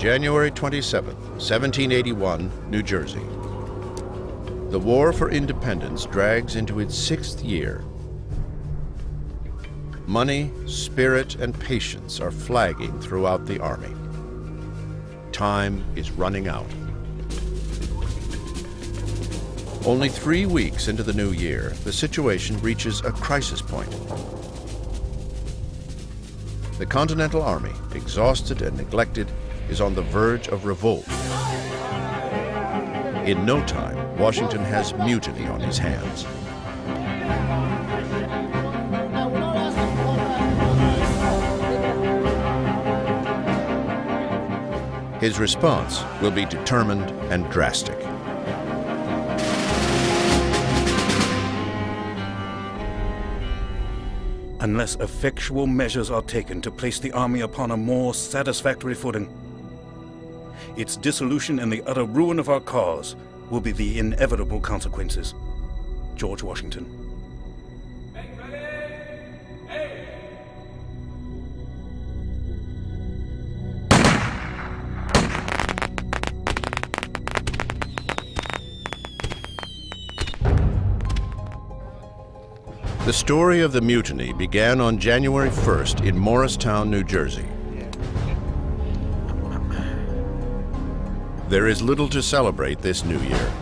January 27, 1781, New Jersey. The war for independence drags into its sixth year. Money, spirit, and patience are flagging throughout the Army. Time is running out. Only three weeks into the new year, the situation reaches a crisis point. The Continental Army, exhausted and neglected, is on the verge of revolt. In no time, Washington has mutiny on his hands. His response will be determined and drastic. Unless effectual measures are taken to place the Army upon a more satisfactory footing, its dissolution and the utter ruin of our cause will be the inevitable consequences. George Washington. The story of the mutiny began on January 1st in Morristown, New Jersey. There is little to celebrate this new year.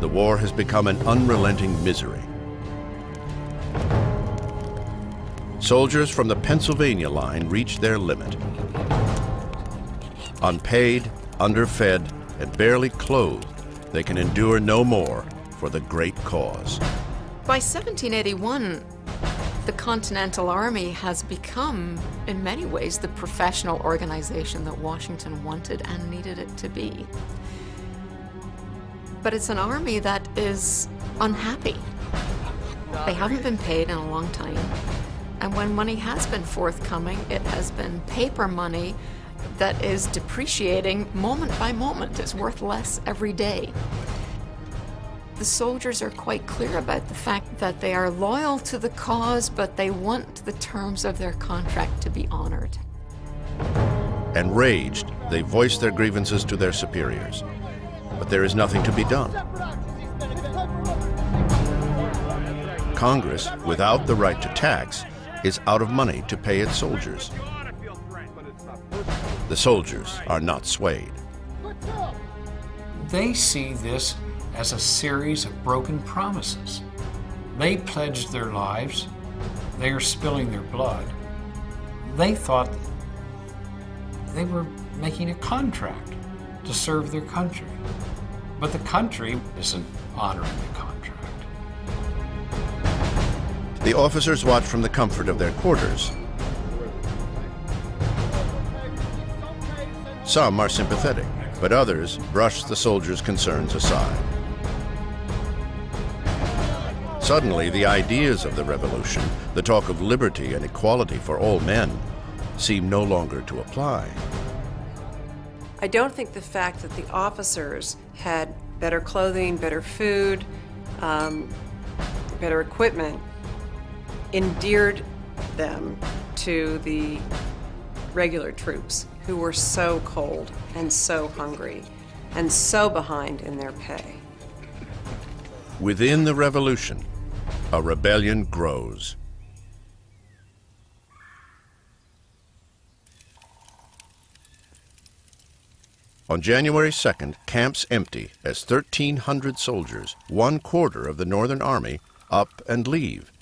The war has become an unrelenting misery. Soldiers from the Pennsylvania line reach their limit. Unpaid, underfed, and barely clothed, they can endure no more for the great cause. By 1781, the Continental Army has become, in many ways, the professional organization that Washington wanted and needed it to be. But it's an army that is unhappy. They haven't been paid in a long time. And when money has been forthcoming, it has been paper money that is depreciating moment by moment. It's worth less every day. The soldiers are quite clear about the fact that they are loyal to the cause, but they want the terms of their contract to be honored. Enraged, they voice their grievances to their superiors. But there is nothing to be done. Congress, without the right to tax, is out of money to pay its soldiers. The soldiers are not swayed. They see this as a series of broken promises. They pledged their lives, they are spilling their blood. They thought they were making a contract to serve their country. But the country isn't honoring the contract. The officers watch from the comfort of their quarters. Some are sympathetic, but others brush the soldiers' concerns aside. Suddenly, the ideas of the revolution, the talk of liberty and equality for all men, seem no longer to apply. I don't think the fact that the officers had better clothing, better food, um, better equipment endeared them to the regular troops who were so cold and so hungry and so behind in their pay. Within the revolution, a rebellion grows. On January 2nd, camps empty as 1,300 soldiers, one quarter of the Northern Army, up and leave.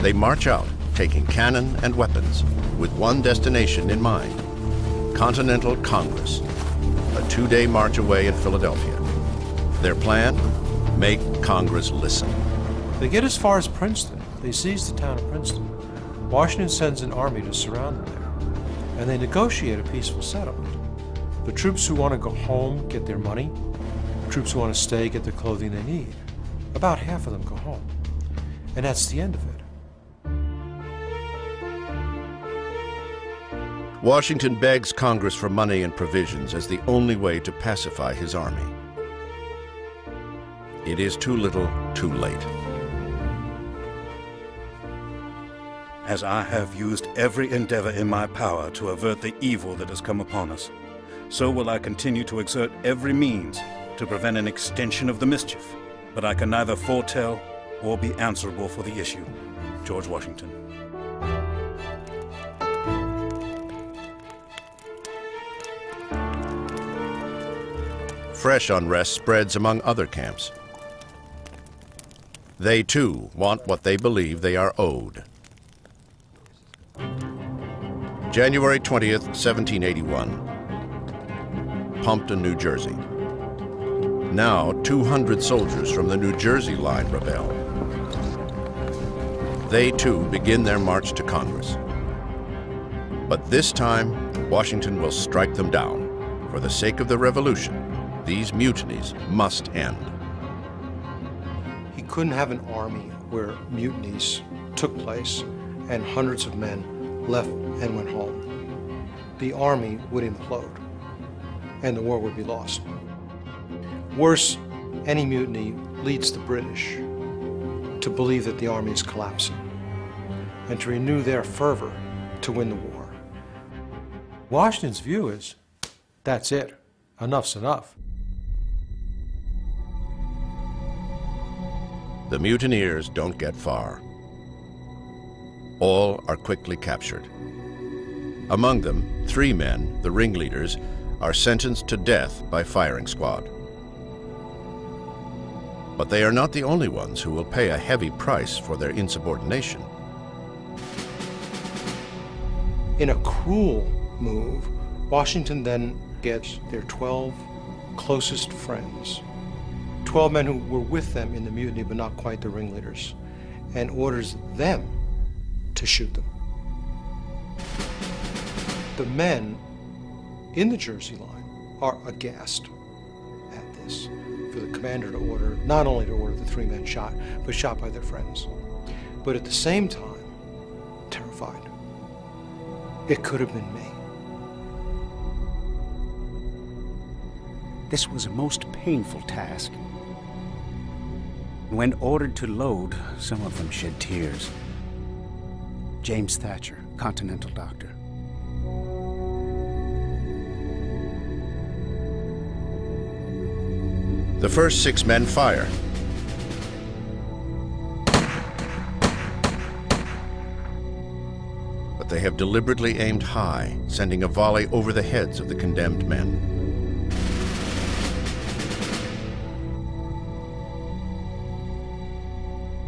They march out, taking cannon and weapons, with one destination in mind, Continental Congress, a two-day march away in Philadelphia. Their plan? Make Congress listen. They get as far as Princeton. They seize the town of Princeton. Washington sends an army to surround them there, and they negotiate a peaceful settlement. The troops who want to go home get their money. The troops who want to stay get the clothing they need. About half of them go home. And that's the end of it. Washington begs Congress for money and provisions as the only way to pacify his army. It is too little, too late. as I have used every endeavor in my power to avert the evil that has come upon us, so will I continue to exert every means to prevent an extension of the mischief. But I can neither foretell or be answerable for the issue. George Washington. Fresh unrest spreads among other camps. They too want what they believe they are owed. January 20th, 1781. Pompton, New Jersey. Now 200 soldiers from the New Jersey line rebel. They too begin their march to Congress. But this time, Washington will strike them down. For the sake of the revolution, these mutinies must end. He couldn't have an army where mutinies took place and hundreds of men left and went home. The army would implode and the war would be lost. Worse, any mutiny leads the British to believe that the army is collapsing and to renew their fervor to win the war. Washington's view is that's it, enough's enough. The mutineers don't get far. All are quickly captured. Among them, three men, the ringleaders, are sentenced to death by firing squad. But they are not the only ones who will pay a heavy price for their insubordination. In a cruel move, Washington then gets their 12 closest friends, 12 men who were with them in the mutiny but not quite the ringleaders, and orders them to shoot them. The men in the Jersey line are aghast at this for the commander to order, not only to order the three men shot, but shot by their friends. But at the same time, terrified. It could have been me. This was a most painful task. When ordered to load, some of them shed tears. James Thacher, Continental Doctor. The first six men fire. But they have deliberately aimed high, sending a volley over the heads of the condemned men.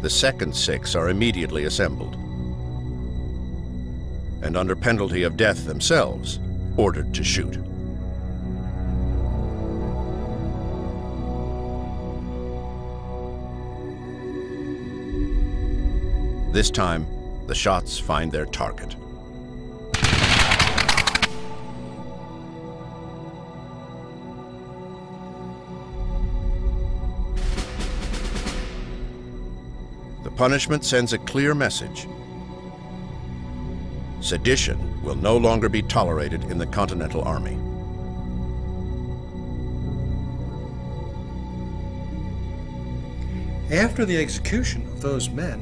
The second six are immediately assembled and under penalty of death themselves, ordered to shoot. This time, the shots find their target. Punishment sends a clear message. Sedition will no longer be tolerated in the Continental Army. After the execution of those men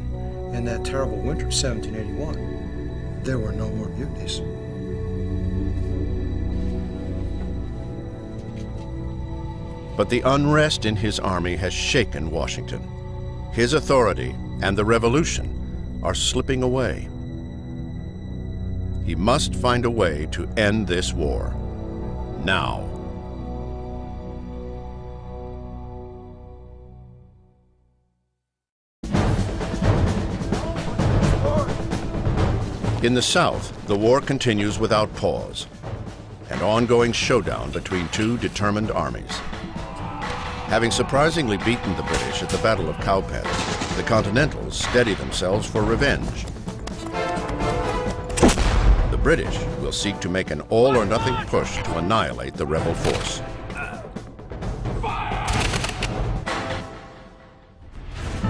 in that terrible winter of 1781, there were no more mutinies. But the unrest in his army has shaken Washington. His authority and the revolution are slipping away. He must find a way to end this war. Now. In the South, the war continues without pause. An ongoing showdown between two determined armies. Having surprisingly beaten the British at the Battle of Cowpens, the Continentals steady themselves for revenge. The British will seek to make an all-or-nothing push to annihilate the rebel force.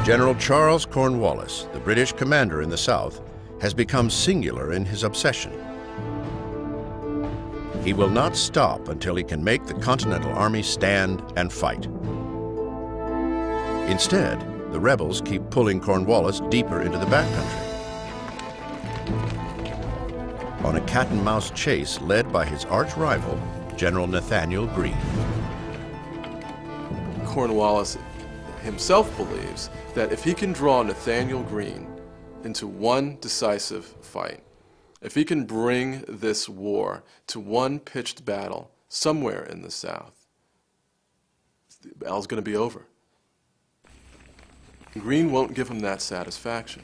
General Charles Cornwallis, the British commander in the South, has become singular in his obsession. He will not stop until he can make the Continental Army stand and fight. Instead, the rebels keep pulling Cornwallis deeper into the backcountry. on a cat-and-mouse chase led by his arch-rival, General Nathanael Greene. Cornwallis himself believes that if he can draw Nathanael Greene into one decisive fight, if he can bring this war to one pitched battle somewhere in the South, the battle's going to be over. Greene won't give him that satisfaction.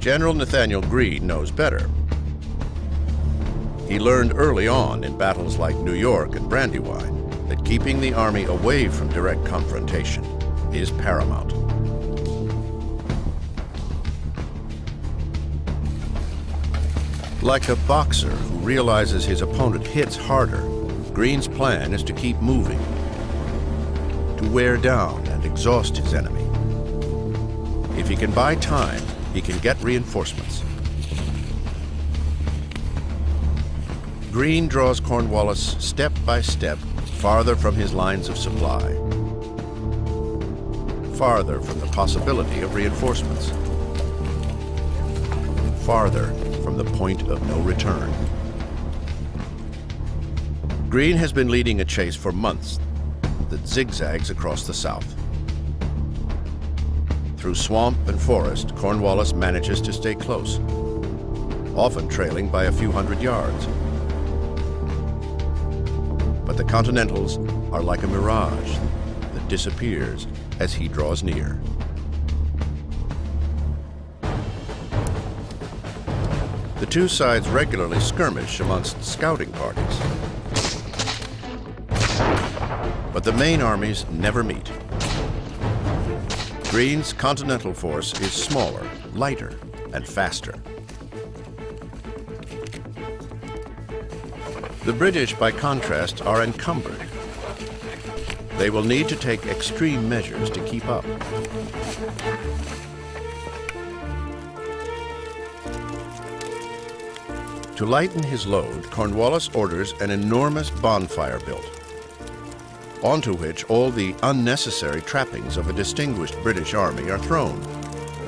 General Nathanael Greene knows better. He learned early on in battles like New York and Brandywine that keeping the Army away from direct confrontation is paramount. Like a boxer who realizes his opponent hits harder, Greene's plan is to keep moving, to wear down and exhaust his enemy. If he can buy time, he can get reinforcements. Greene draws Cornwallis step by step farther from his lines of supply, farther from the possibility of reinforcements, farther from the point of no return. Greene has been leading a chase for months that zigzags across the South. Through swamp and forest, Cornwallis manages to stay close, often trailing by a few hundred yards. But the Continentals are like a mirage that disappears as he draws near. The two sides regularly skirmish amongst scouting parties. The main armies never meet. Greene's Continental Force is smaller, lighter, and faster. The British, by contrast, are encumbered. They will need to take extreme measures to keep up. To lighten his load, Cornwallis orders an enormous bonfire built, onto which all the unnecessary trappings of a distinguished British army are thrown.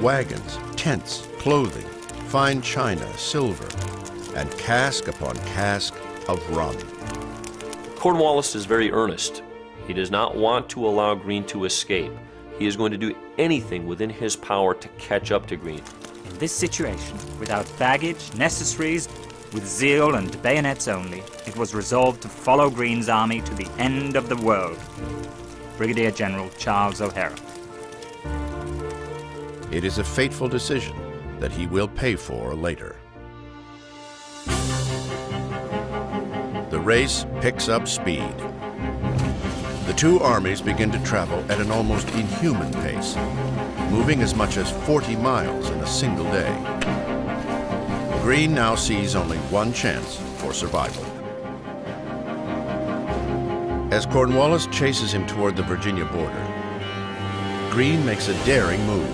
Wagons, tents, clothing, fine china, silver, and cask upon cask of rum. Cornwallis is very earnest. He does not want to allow Greene to escape. He is going to do anything within his power to catch up to Greene. In this situation, without baggage, necessaries, with zeal and bayonets only, it was resolved to follow Greene's army to the end of the world. Brigadier General Charles O'Hara. It is a fateful decision that he will pay for later. The race picks up speed. The two armies begin to travel at an almost inhuman pace, moving as much as 40 miles in a single day. Greene now sees only one chance for survival. As Cornwallis chases him toward the Virginia border, Greene makes a daring move.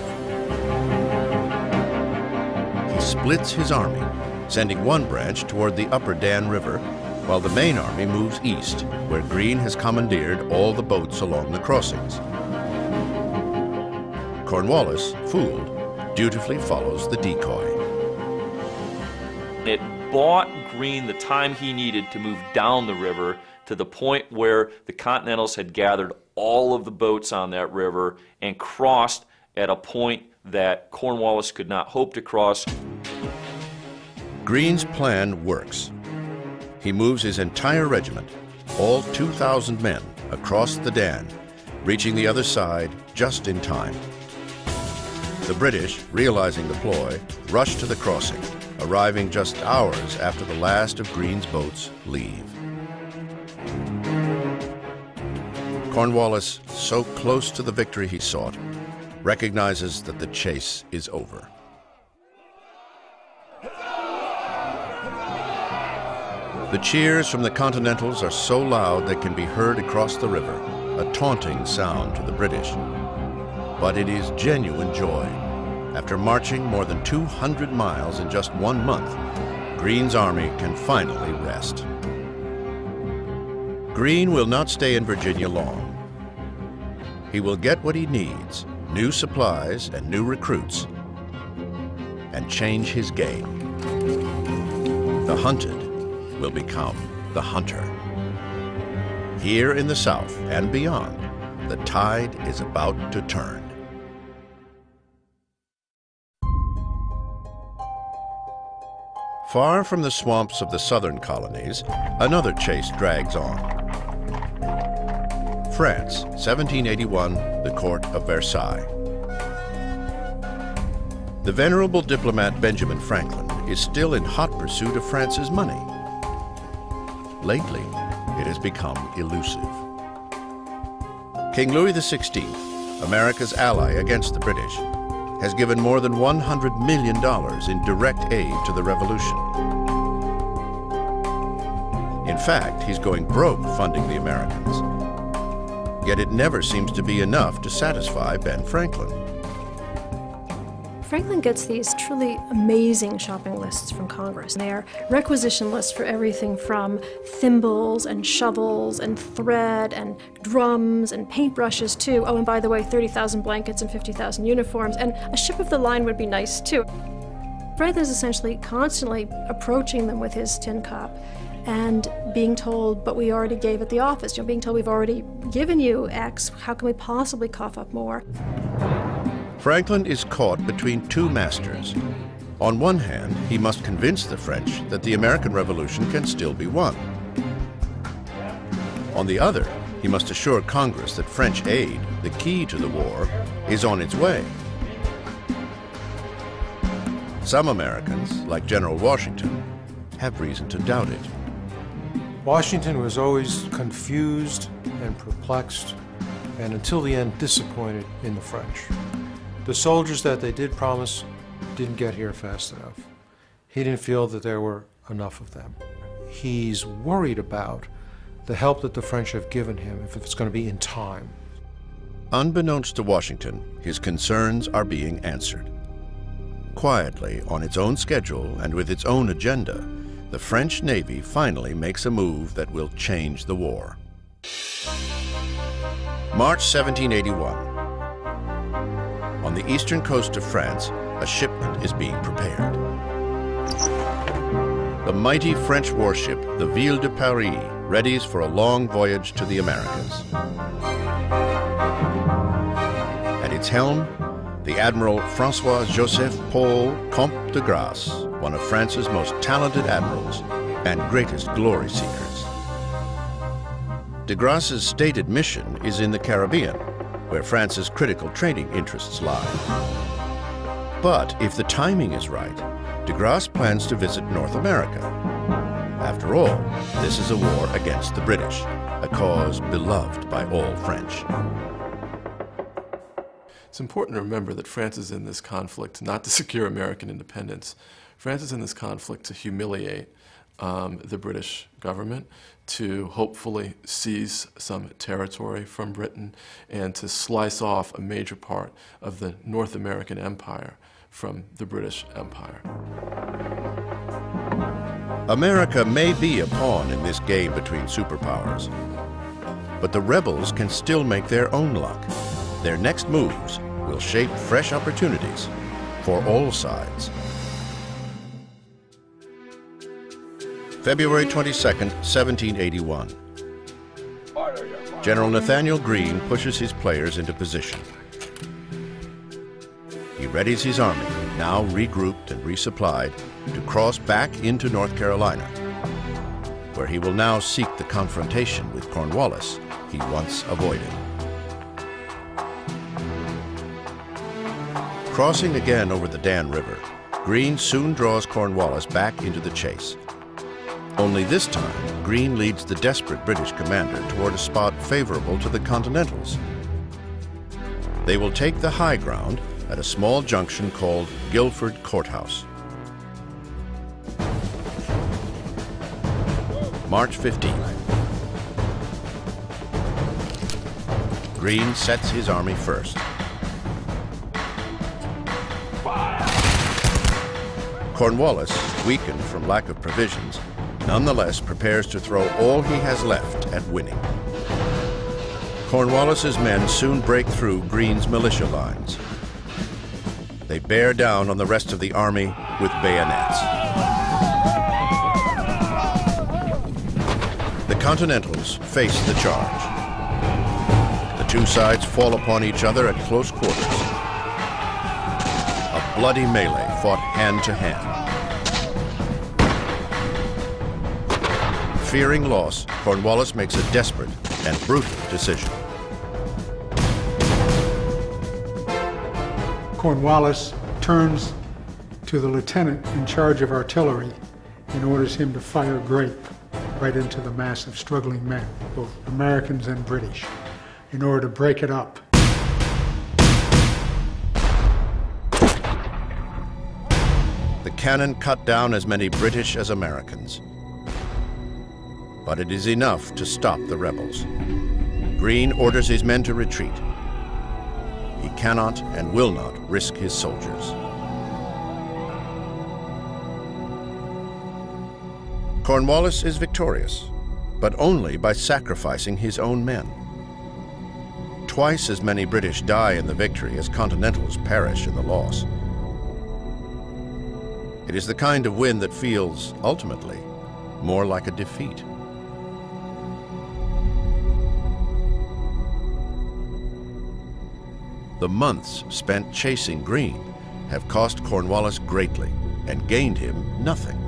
He splits his army, sending one branch toward the upper Dan River, while the main army moves east, where Greene has commandeered all the boats along the crossings. Cornwallis, fooled, dutifully follows the decoy. It bought Greene the time he needed to move down the river to the point where the Continentals had gathered all of the boats on that river and crossed at a point that Cornwallis could not hope to cross. Greene's plan works. He moves his entire regiment, all 2,000 men, across the Dan, reaching the other side just in time. The British, realizing the ploy, rush to the crossing arriving just hours after the last of Greene's boats leave. Cornwallis, so close to the victory he sought, recognizes that the chase is over. The cheers from the Continentals are so loud they can be heard across the river, a taunting sound to the British. But it is genuine joy after marching more than 200 miles in just one month, Greene's army can finally rest. Greene will not stay in Virginia long. He will get what he needs, new supplies and new recruits, and change his game. the hunted will become the hunter. Here in the South and beyond, the tide is about to turn. Far from the swamps of the southern colonies, another chase drags on. France, 1781, the court of Versailles. The venerable diplomat Benjamin Franklin is still in hot pursuit of France's money. Lately, it has become elusive. King Louis XVI, America's ally against the British, has given more than $100 million in direct aid to the revolution. In fact, he's going broke funding the Americans. Yet it never seems to be enough to satisfy Ben Franklin. Franklin gets these truly amazing shopping lists from Congress. They are requisition lists for everything from thimbles and shovels and thread and drums and paintbrushes too. Oh, and by the way, 30,000 blankets and 50,000 uniforms, and a ship of the line would be nice too. Franklin's essentially constantly approaching them with his tin cup and being told, but we already gave at the office. You know, being told we've already given you X, how can we possibly cough up more? Franklin is caught between two masters. On one hand, he must convince the French that the American Revolution can still be won. On the other, he must assure Congress that French aid, the key to the war, is on its way. Some Americans, like General Washington, have reason to doubt it. Washington was always confused and perplexed, and until the end, disappointed in the French. The soldiers that they did promise didn't get here fast enough. He didn't feel that there were enough of them. He's worried about the help that the French have given him, if it's going to be in time. Unbeknownst to Washington, his concerns are being answered. Quietly, on its own schedule and with its own agenda, the French Navy finally makes a move that will change the war. March 1781. On the eastern coast of France, a shipment is being prepared. The mighty French warship, the Ville de Paris, readies for a long voyage to the Americas. At its helm, the Admiral Francois Joseph Paul Comte de Grasse, one of France's most talented admirals and greatest glory seekers. De Grasse's stated mission is in the Caribbean, where France's critical trading interests lie. But if the timing is right, de Grasse plans to visit North America. After all, this is a war against the British, a cause beloved by all French. It's important to remember that France is in this conflict not to secure American independence. France is in this conflict to humiliate um, the British government, to hopefully seize some territory from Britain, and to slice off a major part of the North American empire from the British Empire. America may be a pawn in this game between superpowers, but the rebels can still make their own luck. Their next moves will shape fresh opportunities for all sides. February 22, 1781. General Nathanael Greene pushes his players into position. He readies his army, now regrouped and resupplied, to cross back into North Carolina, where he will now seek the confrontation with Cornwallis he once avoided. Crossing again over the Dan River, Greene soon draws Cornwallis back into the chase. Only this time, Greene leads the desperate British commander toward a spot favorable to the Continentals. They will take the high ground at a small junction called Guilford Courthouse. March 15th. Greene sets his army first. Cornwallis, weakened from lack of provisions, nonetheless prepares to throw all he has left at winning. Cornwallis's men soon break through Greene's militia lines. They bear down on the rest of the army with bayonets. The Continentals face the charge. The two sides fall upon each other at close quarters. A bloody melee fought hand to hand. Fearing loss, Cornwallis makes a desperate and brutal decision. Cornwallis turns to the lieutenant in charge of artillery and orders him to fire grape right into the mass of struggling men, both Americans and British, in order to break it up. The cannon cut down as many British as Americans. But it is enough to stop the rebels. Greene orders his men to retreat. He cannot and will not risk his soldiers. Cornwallis is victorious, but only by sacrificing his own men. Twice as many British die in the victory as Continentals perish in the loss. It is the kind of win that feels, ultimately, more like a defeat. The months spent chasing Greene have cost Cornwallis greatly and gained him nothing.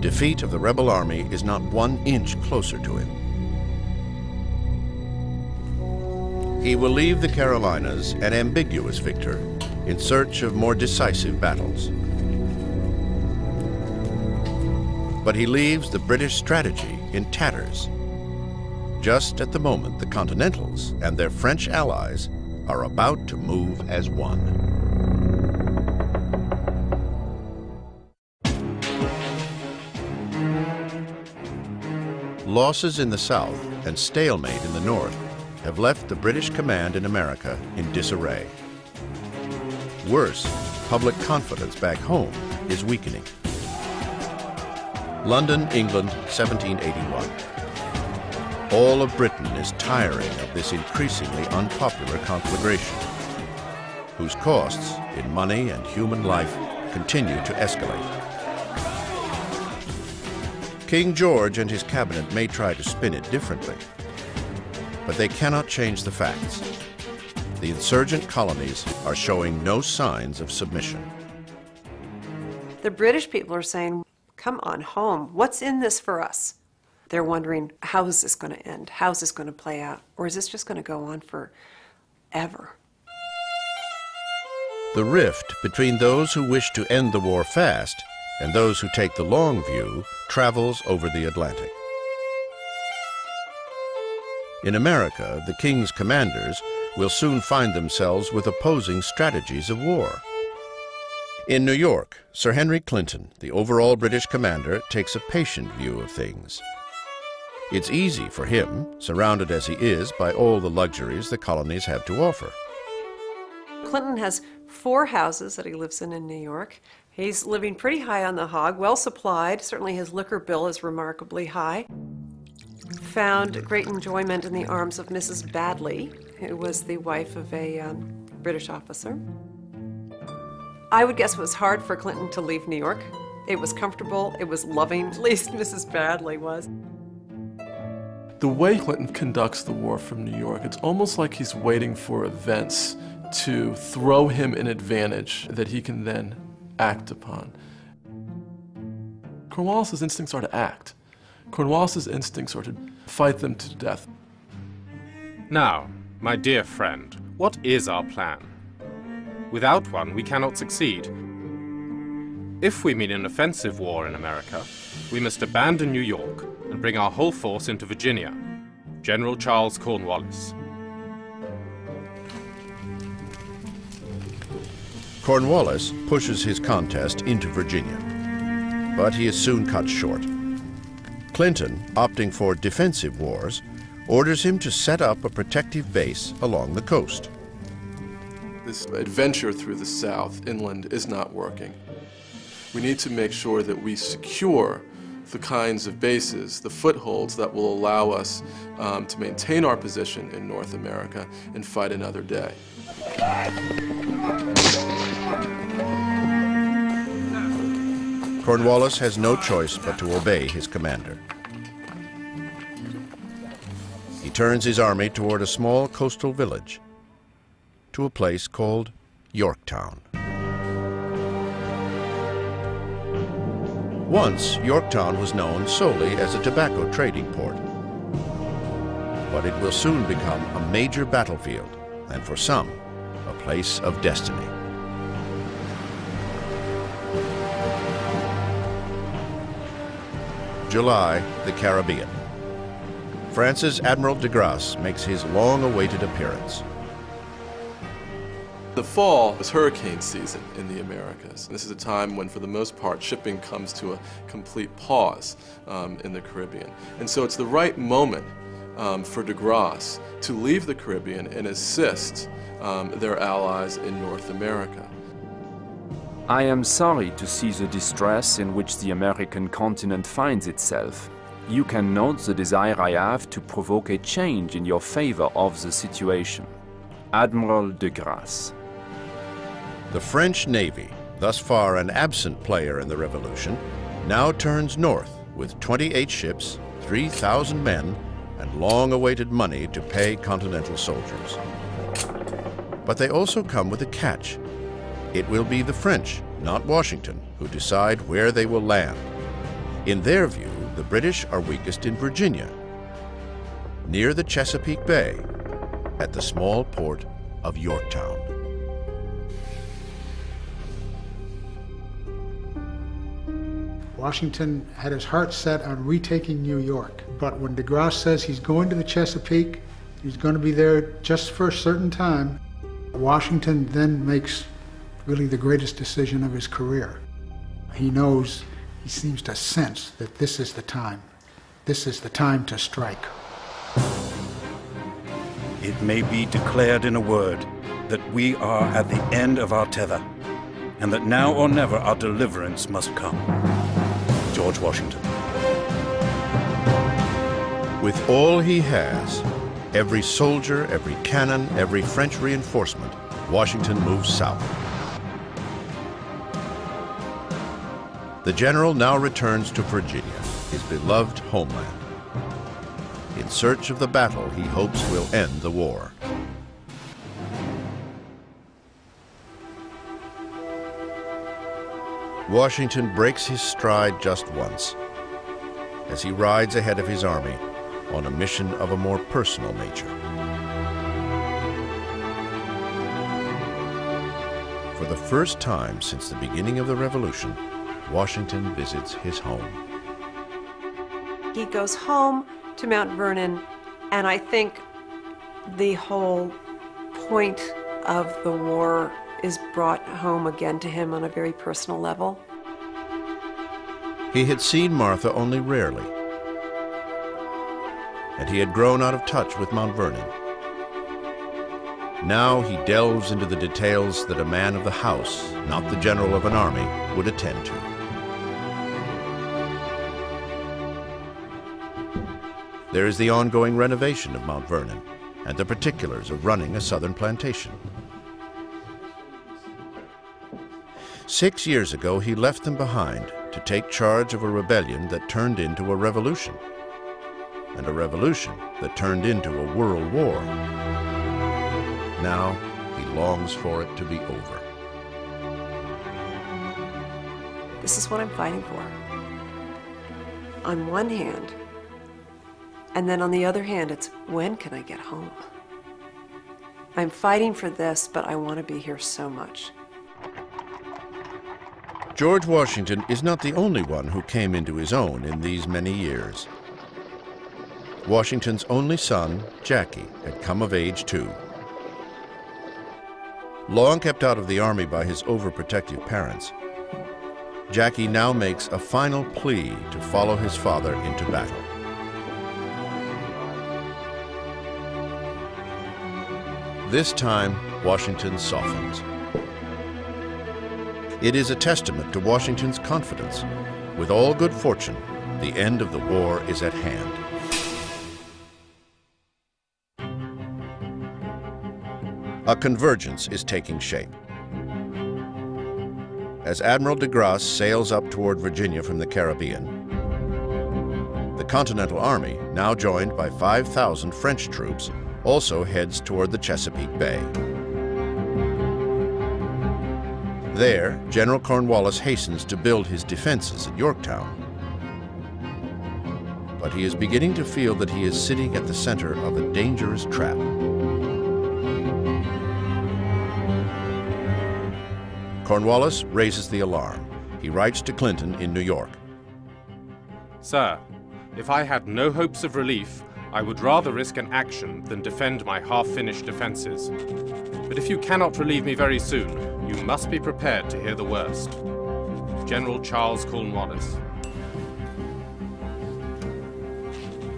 Defeat of the rebel army is not one inch closer to him. He will leave the Carolinas an ambiguous victor in search of more decisive battles. But he leaves the British strategy in tatters, just at the moment the Continentals and their French allies are about to move as one. Losses in the south and stalemate in the north have left the British command in America in disarray. Worse, public confidence back home is weakening. London, England, 1781. All of Britain is tiring of this increasingly unpopular conflagration, whose costs in money and human life continue to escalate. King George and his cabinet may try to spin it differently, but they cannot change the facts. The insurgent colonies are showing no signs of submission. The British people are saying, come on home. What's in this for us? They're wondering, how is this going to end? How is this going to play out? Or is this just going to go on forever? The rift between those who wish to end the war fast and those who take the long view travels over the Atlantic. In America, the king's commanders will soon find themselves with opposing strategies of war. In New York, Sir Henry Clinton, the overall British commander, takes a patient view of things. It's easy for him, surrounded as he is by all the luxuries the colonies have to offer. Clinton has four houses that he lives in in New York. He's living pretty high on the hog, well supplied. Certainly his liquor bill is remarkably high. Found great enjoyment in the arms of Mrs. Baddeley, who was the wife of a um, British officer. I would guess it was hard for Clinton to leave New York. It was comfortable, it was loving, at least Mrs. Baddeley was. The way Clinton conducts the war from New York, it's almost like he's waiting for events to throw him an advantage that he can then act upon. Cornwallis's instincts are to act. Cornwallis's instincts are to fight them to death. Now, my dear friend, what is our plan? Without one, we cannot succeed. If we mean an offensive war in America, we must abandon New York and bring our whole force into Virginia. General Charles Cornwallis. Cornwallis pushes his contest into Virginia, but he is soon cut short. Clinton, opting for defensive wars, orders him to set up a protective base along the coast. This adventure through the South, inland, is not working. We need to make sure that we secure the kinds of bases, the footholds that will allow us um, to maintain our position in North America and fight another day. Cornwallis has no choice but to obey his commander. He turns his army toward a small coastal village, to a place called Yorktown. Once, Yorktown was known solely as a tobacco trading port. But it will soon become a major battlefield, and for some, a place of destiny. July, the Caribbean. France's Admiral de Grasse makes his long-awaited appearance. The fall is hurricane season in the Americas. This is a time when, for the most part, shipping comes to a complete pause um, in the Caribbean. And so it's the right moment um, for de Grasse to leave the Caribbean and assist um, their allies in North America. I am sorry to see the distress in which the American continent finds itself. You can note the desire I have to provoke a change in your favor of the situation. Admiral de Grasse. The French Navy, thus far an absent player in the revolution, now turns north with 28 ships, 3,000 men, and long-awaited money to pay Continental soldiers. But they also come with a catch. It will be the French, not Washington, who decide where they will land. In their view, the British are weakest in Virginia, near the Chesapeake Bay, at the small port of Yorktown. Washington had his heart set on retaking New York. But when de Grasse says he's going to the Chesapeake, he's going to be there just for a certain time, Washington then makes really the greatest decision of his career. He knows, he seems to sense that this is the time. This is the time to strike. It may be declared in a word that we are at the end of our tether, and that now or never our deliverance must come. George Washington. With all he has, every soldier, every cannon, every French reinforcement, Washington moves south. The general now returns to Virginia, his beloved homeland. In search of the battle he hopes will end the war. Washington breaks his stride just once as he rides ahead of his army on a mission of a more personal nature. For the first time since the beginning of the Revolution, Washington visits his home. He goes home to Mount Vernon, and I think the whole point of the war is brought home again to him on a very personal level. He had seen Martha only rarely, and he had grown out of touch with Mount Vernon. Now he delves into the details that a man of the house, not the general of an army, would attend to. There is the ongoing renovation of Mount Vernon and the particulars of running a southern plantation. Six years ago, he left them behind to take charge of a rebellion that turned into a revolution, and a revolution that turned into a world war. Now, he longs for it to be over. This is what I'm fighting for. On one hand, and then on the other hand, it's when can I get home? I'm fighting for this, but I want to be here so much. George Washington is not the only one who came into his own in these many years. Washington's only son, Jackie, had come of age too. Long kept out of the army by his overprotective parents, Jackie now makes a final plea to follow his father into battle. This time, Washington softens. It is a testament to Washington's confidence. With all good fortune, the end of the war is at hand. A convergence is taking shape. as Admiral de Grasse sails up toward Virginia from the Caribbean, the Continental Army, now joined by 5,000 French troops, also heads toward the Chesapeake Bay. There, General Cornwallis hastens to build his defenses at Yorktown. But he is beginning to feel that he is sitting at the center of a dangerous trap. Cornwallis raises the alarm. He writes to Clinton in New York. Sir, if I had no hopes of relief, I would rather risk an action than defend my half-finished defenses. But if you cannot relieve me very soon, you must be prepared to hear the worst. General Charles Cornwallis.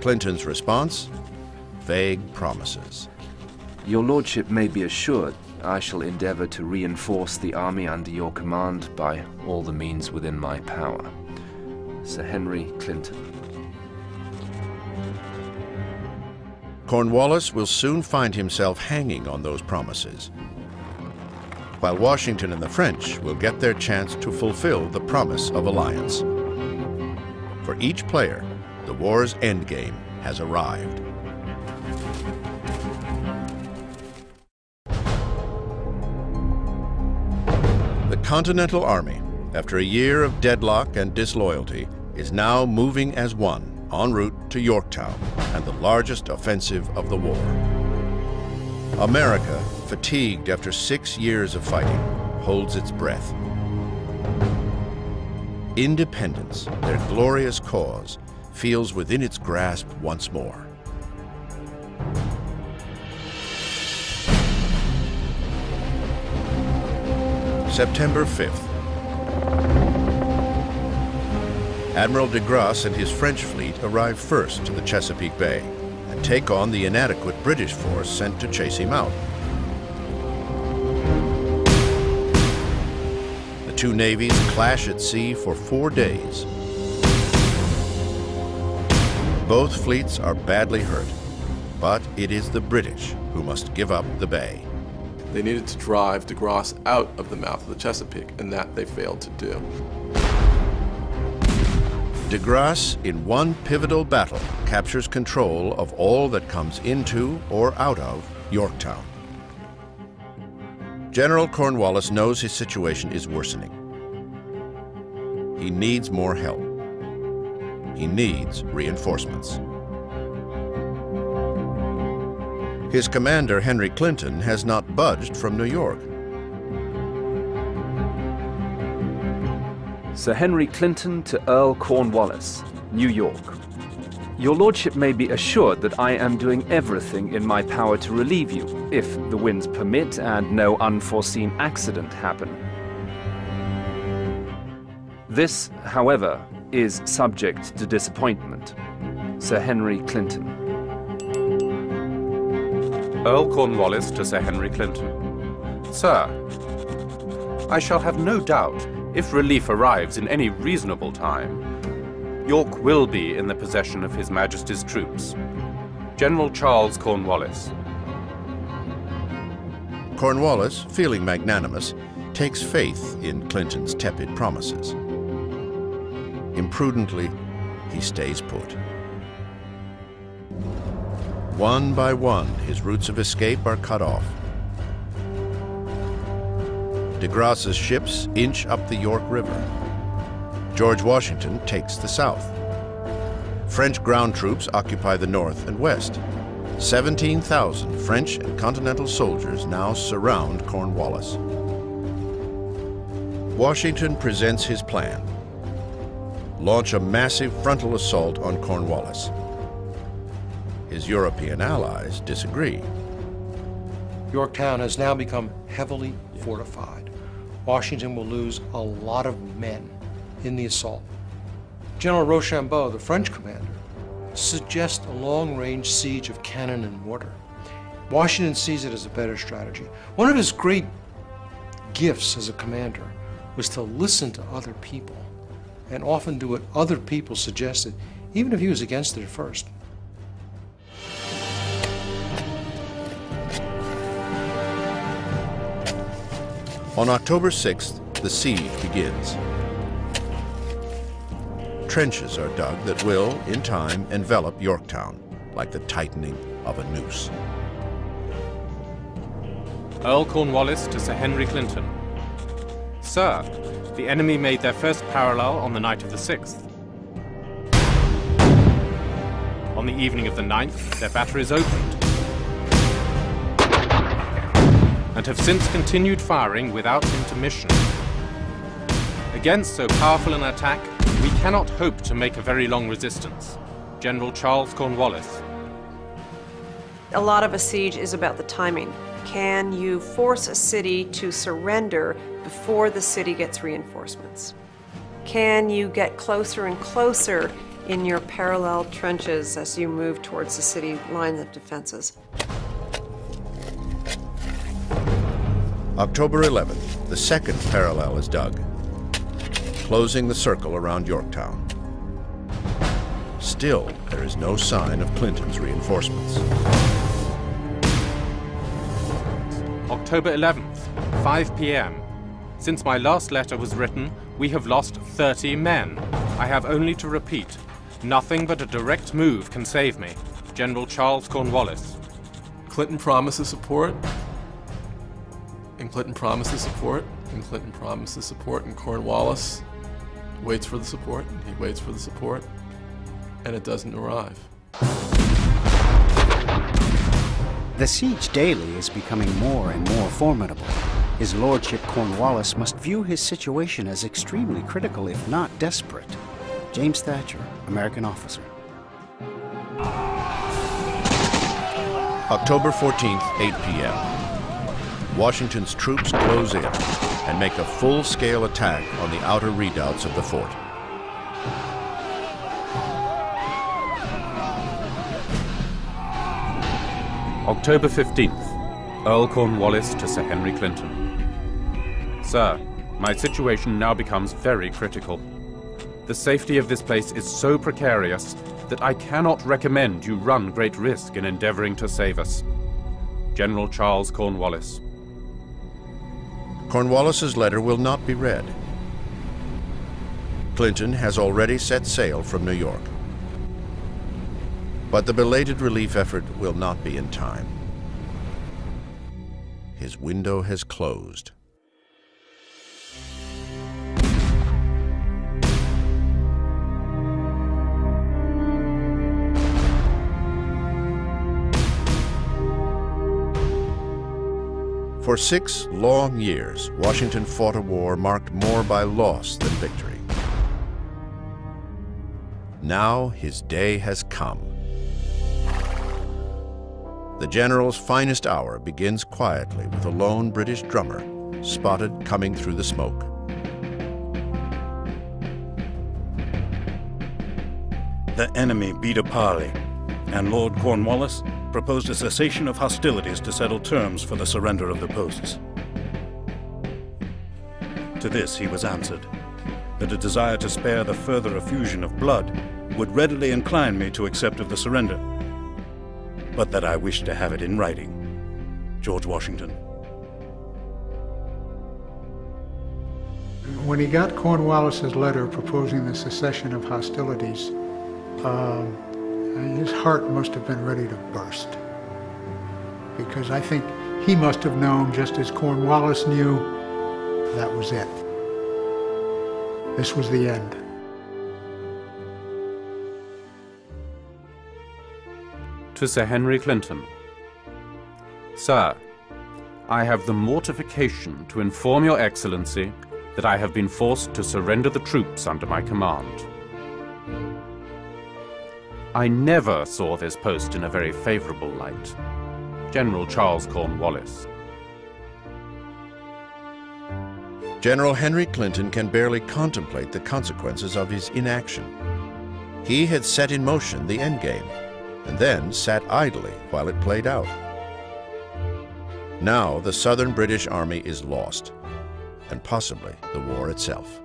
Clinton's response? Vague promises. Your lordship may be assured I shall endeavor to reinforce the army under your command by all the means within my power. Sir Henry Clinton. Cornwallis will soon find himself hanging on those promises, while Washington and the French will get their chance to fulfill the promise of alliance. For each player, the war's endgame has arrived. The Continental Army, after a year of deadlock and disloyalty, is now moving as one en route to Yorktown and the largest offensive of the war. America, fatigued after six years of fighting, holds its breath. Independence, their glorious cause, feels within its grasp once more. September 5th. Admiral de Grasse and his French fleet arrive first to the Chesapeake Bay and take on the inadequate British force sent to chase him out. The two navies clash at sea for four days. Both fleets are badly hurt, but it is the British who must give up the bay. They needed to drive de Grasse out of the mouth of the Chesapeake, and that they failed to do. De Grasse, in one pivotal battle, captures control of all that comes into or out of Yorktown. General Cornwallis knows his situation is worsening. He needs more help. He needs reinforcements. His commander, Henry Clinton, has not budged from New York. Sir Henry Clinton to Earl Cornwallis, New York. Your lordship may be assured that I am doing everything in my power to relieve you, if the winds permit and no unforeseen accident happen. This, however, is subject to disappointment. Sir Henry Clinton. Earl Cornwallis to Sir Henry Clinton. Sir, I shall have no doubt, if relief arrives in any reasonable time, York will be in the possession of His Majesty's troops. General Charles Cornwallis. Cornwallis, feeling magnanimous, takes faith in Clinton's tepid promises. Imprudently, he stays put. One by one, his routes of escape are cut off. De Grasse's ships inch up the York River. George Washington takes the south. French ground troops occupy the north and west. 17,000 French and Continental soldiers now surround Cornwallis. Washington presents his plan. Launch a massive frontal assault on Cornwallis. His European allies disagree. Yorktown has now become heavily fortified. Washington will lose a lot of men in the assault. General Rochambeau, the French commander, suggests a long-range siege of cannon and mortar. Washington sees it as a better strategy. One of his great gifts as a commander was to listen to other people and often do what other people suggested, even if he was against it at first. On October 6th, the siege begins. Trenches are dug that will, in time, envelop Yorktown, like the tightening of a noose. Earl Cornwallis to Sir Henry Clinton. Sir, the enemy made their first parallel on the night of the 6th. On the evening of the 9th, their batteries opened and have since continued firing without intermission. Against so powerful an attack, we cannot hope to make a very long resistance. General Charles Cornwallis. A lot of a siege is about the timing. Can you force a city to surrender before the city gets reinforcements? Can you get closer and closer in your parallel trenches as you move towards the city line of defenses? October 11th, the second parallel is dug, closing the circle around Yorktown. Still, there is no sign of Clinton's reinforcements. October 11th, 5 p.m. Since my last letter was written, we have lost 30 men. I have only to repeat, nothing but a direct move can save me. General Charles Cornwallis. Clinton promises support, and Clinton promises support, and Clinton promises support, and Cornwallis waits for the support, and he waits for the support, and it doesn't arrive. The siege daily is becoming more and more formidable. His Lordship Cornwallis must view his situation as extremely critical, if not desperate. James Thacher, American officer. October 14th, 8 p.m. Washington's troops close in and make a full-scale attack on the outer redoubts of the fort. October 15th. Earl Cornwallis to Sir Henry Clinton. Sir, my situation now becomes very critical. The safety of this place is so precarious that I cannot recommend you run great risk in endeavoring to save us. General Charles Cornwallis. Cornwallis's letter will not be read. Clinton has already set sail from New York. But the belated relief effort will not be in time. His window has closed. For six long years, Washington fought a war marked more by loss than victory. Now his day has come. The general's finest hour begins quietly with a lone British drummer spotted coming through the smoke. The enemy beat a parley, and Lord Cornwallis proposed a cessation of hostilities to settle terms for the surrender of the posts. To this he was answered that a desire to spare the further effusion of blood would readily incline me to accept of the surrender, but that I wished to have it in writing. George Washington. When he got Cornwallis's letter proposing the cessation of hostilities, um, um, his heart must have been ready to burst. Because I think he must have known, just as Cornwallis knew, that was it. This was the end. To Sir Henry Clinton. Sir, I have the mortification to inform your excellency that I have been forced to surrender the troops under my command. I never saw this post in a very favorable light. General Charles Cornwallis. General Henry Clinton can barely contemplate the consequences of his inaction. He had set in motion the endgame, and then sat idly while it played out. Now the southern British army is lost, and possibly the war itself.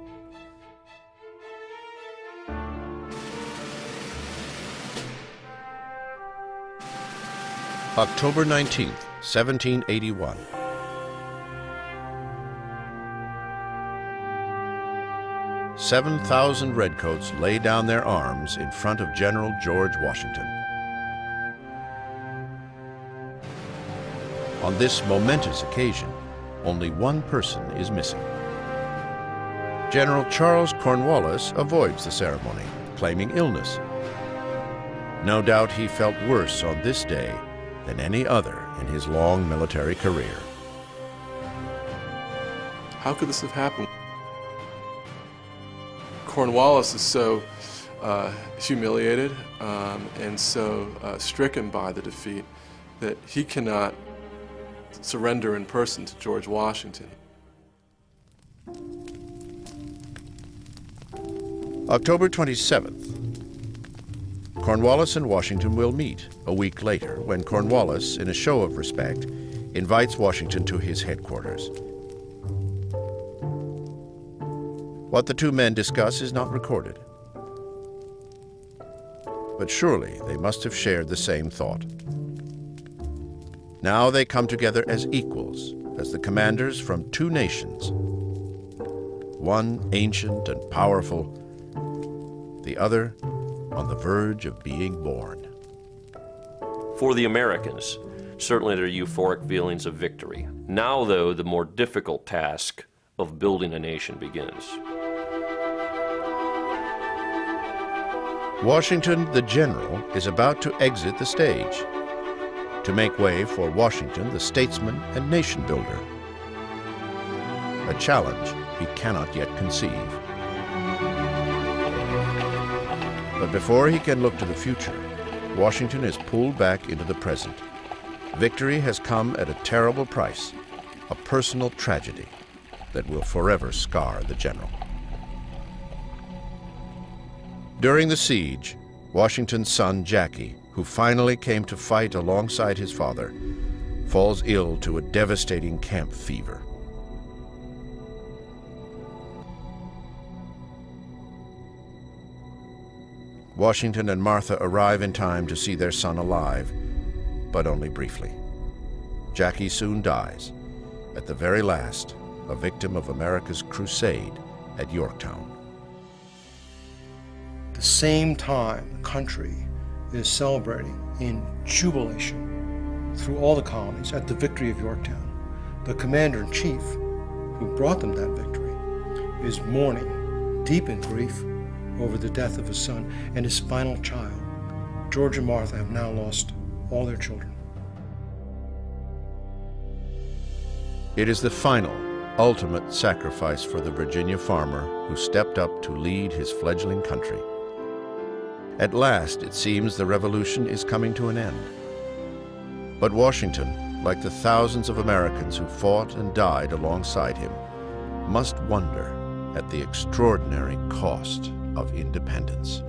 October 19th, 1781. 7,000 redcoats lay down their arms in front of General George Washington. On this momentous occasion, only one person is missing. General Charles Cornwallis avoids the ceremony, claiming illness. No doubt he felt worse on this day than any other in his long military career. How could this have happened? Cornwallis is so uh, humiliated um, and so uh, stricken by the defeat that he cannot surrender in person to George Washington. October 27th. Cornwallis and Washington will meet a week later when Cornwallis, in a show of respect, invites Washington to his headquarters. What the two men discuss is not recorded. But surely they must have shared the same thought. Now they come together as equals, as the commanders from two nations. One ancient and powerful, the other on the verge of being born. For the Americans, certainly there are euphoric feelings of victory. Now, though, the more difficult task of building a nation begins. Washington, the general, is about to exit the stage to make way for Washington, the statesman and nation builder. A challenge he cannot yet conceive. But before he can look to the future, Washington is pulled back into the present. Victory has come at a terrible price, a personal tragedy that will forever scar the general. During the siege, Washington's son Jackie, who finally came to fight alongside his father, falls ill to a devastating camp fever. Washington and Martha arrive in time to see their son alive, but only briefly. Jackie soon dies, at the very last, a victim of America's crusade at Yorktown. The same time the country is celebrating in jubilation through all the colonies at the victory of Yorktown, the commander in chief who brought them that victory is mourning, deep in grief, over the death of his son and his final child. George and Martha have now lost all their children. It is the final, ultimate sacrifice for the Virginia farmer who stepped up to lead his fledgling country. At last, it seems the revolution is coming to an end. But Washington, like the thousands of Americans who fought and died alongside him, must wonder at the extraordinary cost of independence.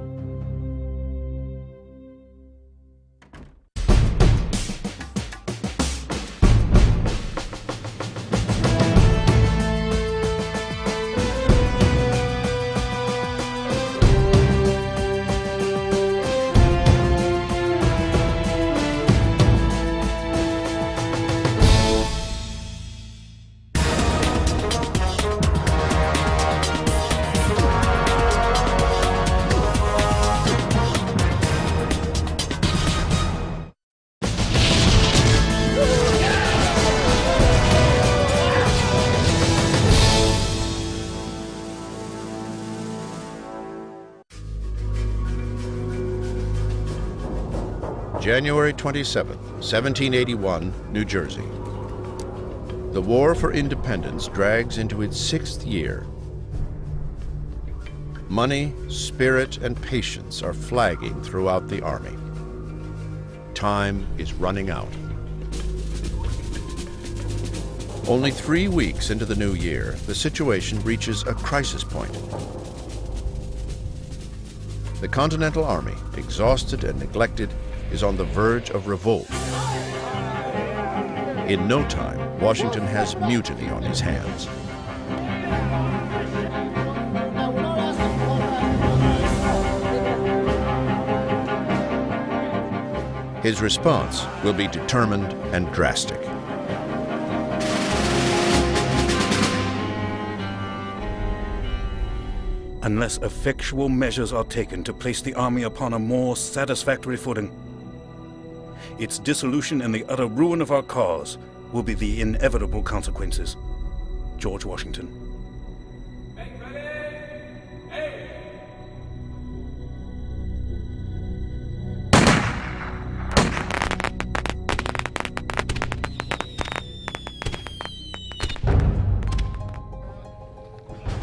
January 27, 1781, New Jersey. The War for Independence drags into its sixth year. Money, spirit, and patience are flagging throughout the Army. Time is running out. Only three weeks into the new year, the situation reaches a crisis point. The Continental Army, exhausted and neglected, is on the verge of revolt. In no time, Washington has mutiny on his hands. His response will be determined and drastic. unless effectual measures are taken to place the Army upon a more satisfactory footing. Its dissolution and the utter ruin of our cause will be the inevitable consequences. George Washington.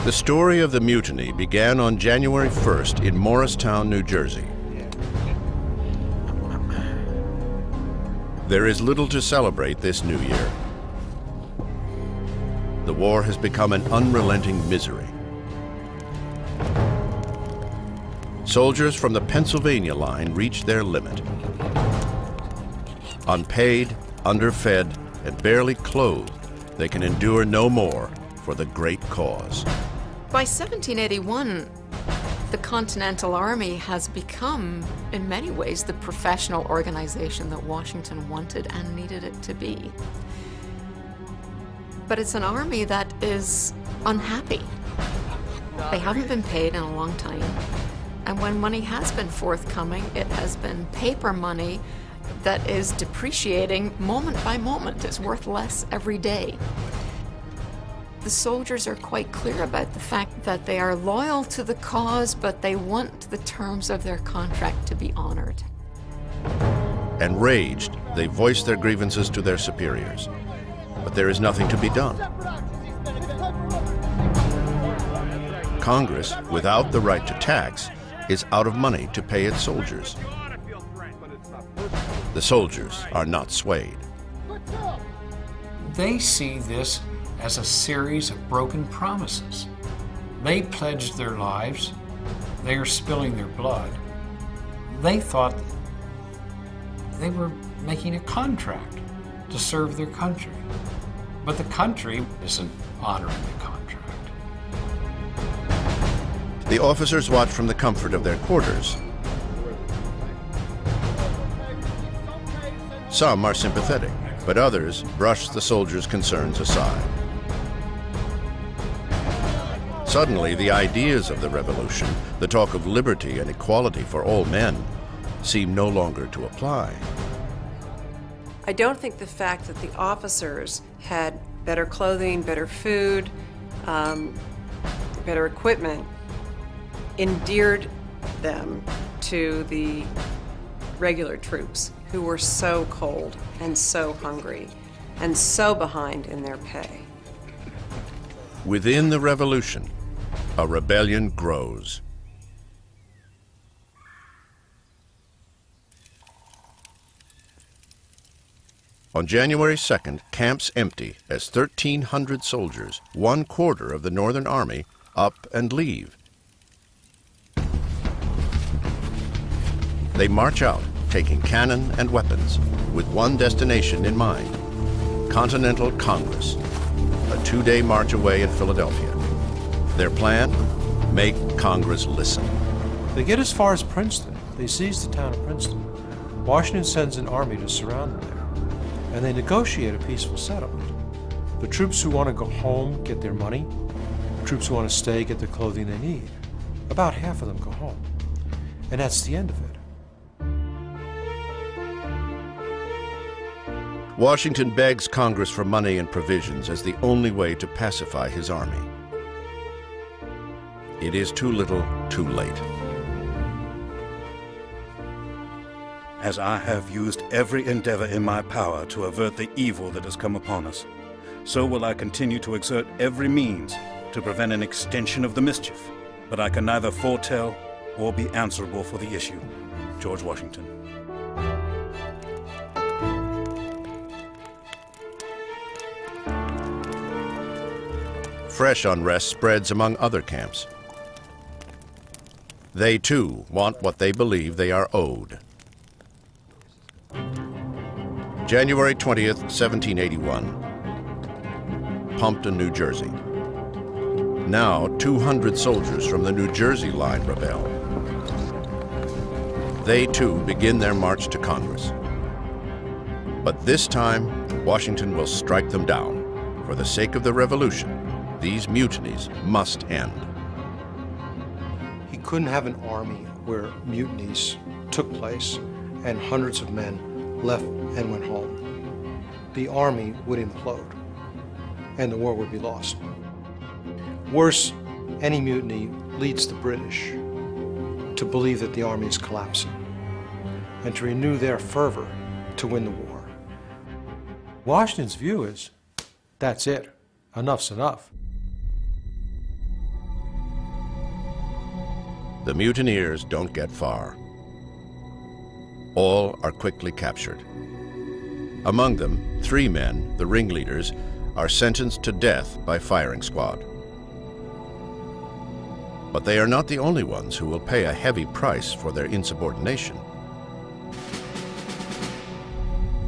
The story of the mutiny began on January 1st in Morristown, New Jersey. There is little to celebrate this new year. The war has become an unrelenting misery. Soldiers from the Pennsylvania line reached their limit. Unpaid, underfed, and barely clothed, they can endure no more for the great cause. By 1781, the Continental Army has become, in many ways, the professional organization that Washington wanted and needed it to be. But it's an army that is unhappy. They haven't been paid in a long time. And when money has been forthcoming, it has been paper money that is depreciating moment by moment. It's worth less every day. The soldiers are quite clear about the fact that they are loyal to the cause, but they want the terms of their contract to be honored. Enraged, they voice their grievances to their superiors. But there is nothing to be done. Congress, without the right to tax, is out of money to pay its soldiers. The soldiers are not swayed. They see this as a series of broken promises. They pledged their lives, they are spilling their blood. They thought they were making a contract to serve their country. But the country isn't honoring the contract. The officers watch from the comfort of their quarters. Some are sympathetic, but others brush the soldiers' concerns aside. Suddenly, the ideas of the revolution, the talk of liberty and equality for all men, seem no longer to apply. I don't think the fact that the officers had better clothing, better food, um, better equipment endeared them to the regular troops who were so cold and so hungry and so behind in their pay. Within the revolution, a rebellion grows. On January 2nd, camps empty as 1,300 soldiers, one quarter of the Northern Army, up and leave. They march out, taking cannon and weapons, with one destination in mind Continental Congress, a two day march away in Philadelphia. Their plan? Make Congress listen. They get as far as Princeton. They seize the town of Princeton. Washington sends an army to surround them there, and they negotiate a peaceful settlement. The troops who want to go home get their money. The troops who want to stay get the clothing they need. About half of them go home. And that's the end of it. Washington begs Congress for money and provisions as the only way to pacify his army. It is too little, too late. As I have used every endeavor in my power to avert the evil that has come upon us, so will I continue to exert every means to prevent an extension of the mischief. But I can neither foretell or be answerable for the issue. George Washington. Fresh unrest spreads among other camps. They too want what they believe they are owed. January 20th, 1781. Pompton, New Jersey. Now 200 soldiers from the New Jersey line rebel. They too begin their march to Congress. But this time, Washington will strike them down. For the sake of the revolution, these mutinies must end. Couldn't have an army where mutinies took place and hundreds of men left and went home. The army would implode and the war would be lost. Worse, any mutiny leads the British to believe that the army is collapsing and to renew their fervor to win the war. Washington's view is that's it, enough's enough. The mutineers don't get far. All are quickly captured. Among them, three men, the ringleaders, are sentenced to death by firing squad. But they are not the only ones who will pay a heavy price for their insubordination.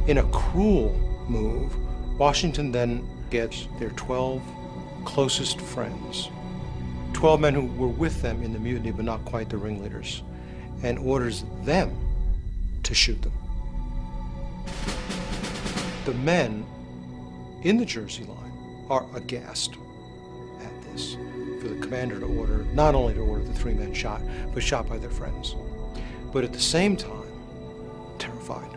In a cruel move, Washington then gets their 12 closest friends, 12 men who were with them in the mutiny but not quite the ringleaders, and orders them to shoot them. The men in the Jersey line are aghast at this, for the commander to order, not only to order the three men shot, but shot by their friends, but at the same time, terrified.